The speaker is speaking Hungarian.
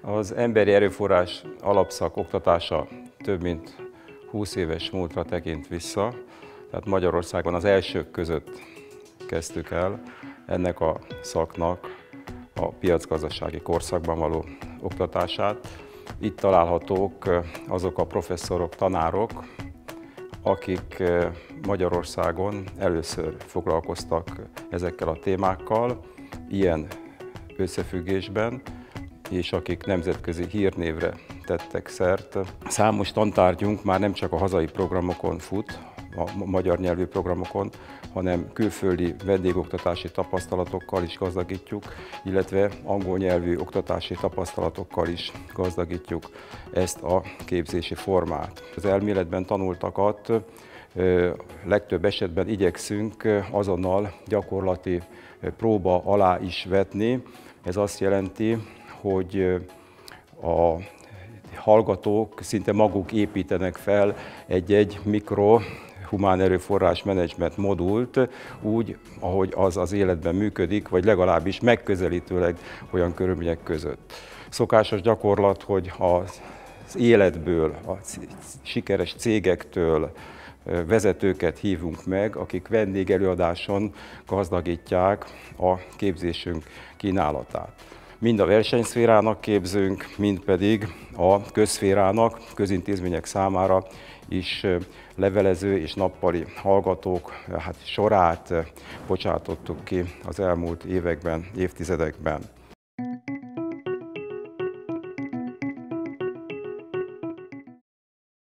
Az emberi erőforrás alapszak oktatása több mint 20 éves múltra tekint vissza, tehát Magyarországon az elsők között kezdtük el ennek a szaknak a piacgazdasági korszakban való oktatását. Itt találhatók azok a professzorok, tanárok, akik Magyarországon először foglalkoztak ezekkel a témákkal, ilyen összefüggésben, és akik nemzetközi hírnévre tettek szert. Számos tantárgyunk már nem csak a hazai programokon fut, a magyar nyelvű programokon, hanem külföldi vendégoktatási tapasztalatokkal is gazdagítjuk, illetve angol nyelvű oktatási tapasztalatokkal is gazdagítjuk ezt a képzési formát. Az elméletben tanultakat legtöbb esetben igyekszünk azonnal gyakorlati próba alá is vetni. Ez azt jelenti, hogy a hallgatók szinte maguk építenek fel egy-egy mikro humán erőforrás menedzsment modult úgy, ahogy az az életben működik, vagy legalábbis megközelítőleg olyan körülmények között. Szokásos gyakorlat, hogy az életből, a sikeres cégektől, vezetőket hívunk meg, akik vendégelőadáson gazdagítják a képzésünk kínálatát. Mind a versenyszférának képzünk, mind pedig a közszférának, közintézmények számára is levelező és nappali hallgatók hát sorát bocsátottuk ki az elmúlt években, évtizedekben.